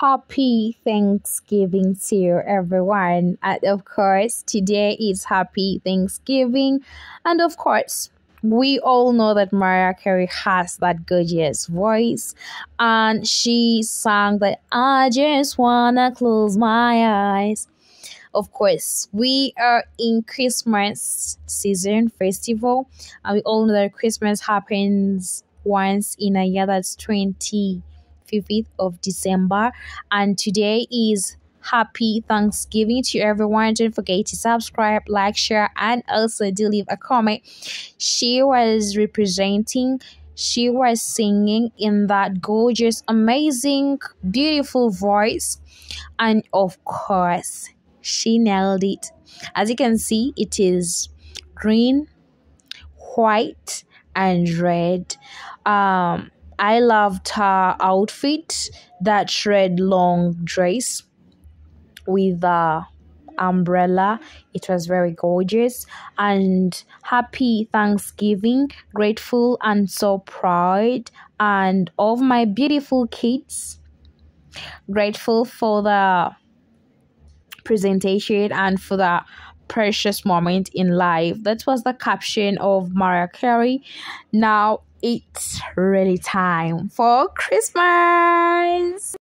Happy Thanksgiving to everyone. And of course, today is Happy Thanksgiving. And of course, we all know that Mariah Carey has that gorgeous voice, and she sang that I just wanna close my eyes. Of course, we are in Christmas season festival, and we all know that Christmas happens once in a year. That's twenty 5th of December. And today is happy Thanksgiving to everyone. Don't forget to subscribe, like, share, and also do leave a comment. She was representing, she was singing in that gorgeous, amazing, beautiful voice. And of course, she nailed it. As you can see, it is green, white, and red. Um, I loved her outfit, that red long dress with the umbrella. It was very gorgeous and happy Thanksgiving, grateful and so proud and of my beautiful kids. Grateful for the presentation and for the precious moment in life. That was the caption of Mariah Carey. Now it's really time for Christmas.